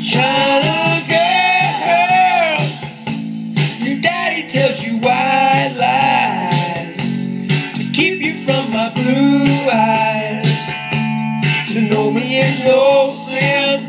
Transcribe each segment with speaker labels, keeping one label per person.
Speaker 1: China girl, your daddy tells you white lies to keep you from my blue eyes. To know me is no sin.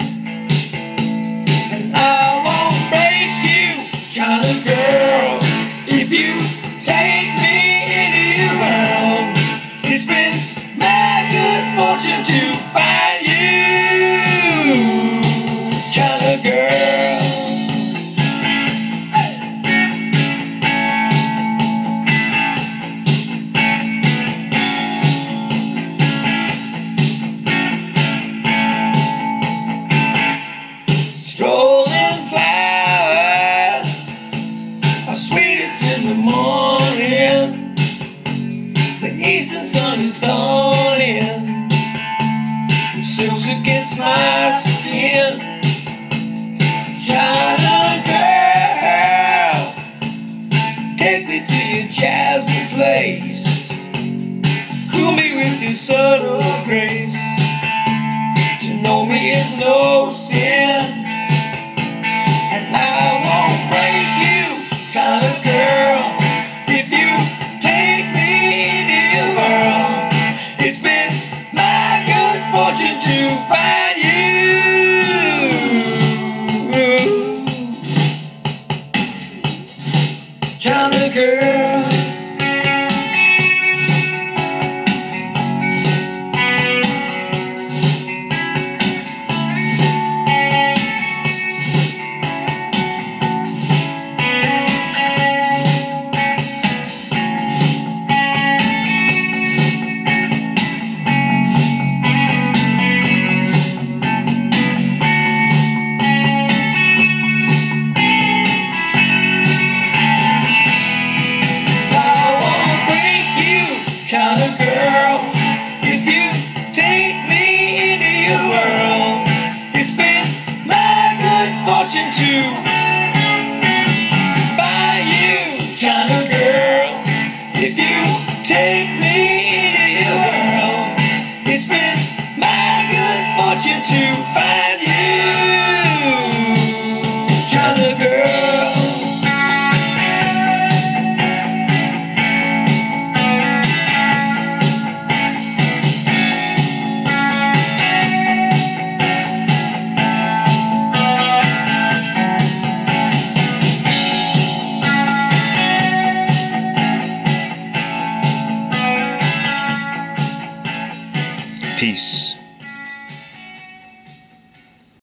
Speaker 1: Sun is dawning. Silks against my skin. China girl, take me to your jasmine place. Cool me with your subtle grace. To know me is no sin. Fortune to find you, China girl. Good fortune to find you, girl.
Speaker 2: Peace.